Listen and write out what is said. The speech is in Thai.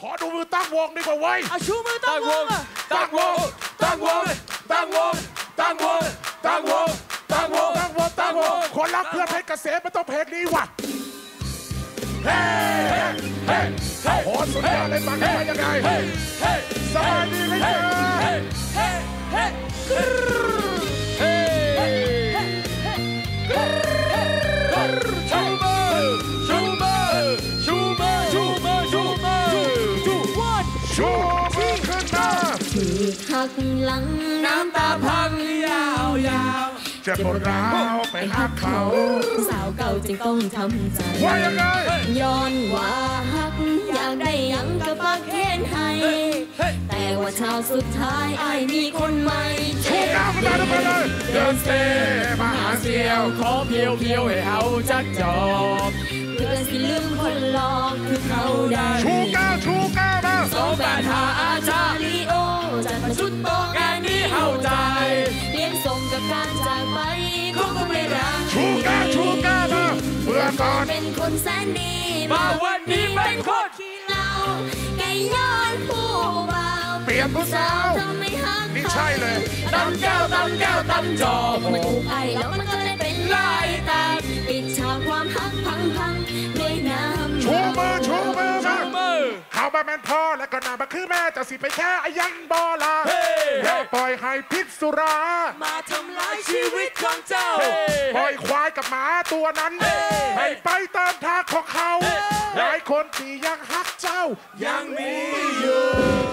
ขอดูมือตั้งวงดีกว่าเว้ยเอาชูมือตั้งวงอะตั้งวงตั้งวงตั้งวงตั้งวงตั้งวงตั้งวงตั้งวงตั้งวงคนรักเพื่อนเพชรเกษมไม่ต้องเพลงนี้ว่ะเฮ้เฮ้เฮ้โหสุดยอดเลยฟังกันมายังไงเฮ้เฮ้สบายดีไหมจ๊ะเฮ้เฮ้เฮ้ ชูมือขึ้นมาที่หักหลังน้ำตาพังยาวยาวเจ็บปวดร้าวไปหักเขาสาวเก่าจึงต้องทำใจว่ายังไงย้อนว่าหักอยากได้ยังก็ปากเคนให้แต่ว่าช้าสุดท้ายอายมีคนใหม่ชูก้าวขึ้นมาทุกคนเลยเดินเซมาหาเสียวขอเพียวเพียวให้เฮาจักจอบเพื่อสิลืมคนหลอกคือเขาได้ชูก้าวชู ชูก้าวชูก้าวมาเพื่อก่อนเป็นคนแสนดี มาวันนี้เป็นคนขี้เหงาไก่ย้อนผู้เบาเปลี่ยนผู้สาวทำไม่หักนี่ใช่เลยตำแก้วตำแก้วตำจอบมันถูกไอ้แล้วมันก็เลยเป็นลายตาปิดฉากความหักพังพังด้วยน้ำชูมือชูมือมามือเขาบ้าแมนพ่อและก็นามาคือแม่จะสิไปแค่อายันบอลาเฮ้อย่าปล่อยให้พิษสุรา มาทำลายชีวิตของเจ้า ช้าตัวนั้นให้ไปตามทางของเขา หลายคนที่ยังฮักเจ้ายังมีอยู่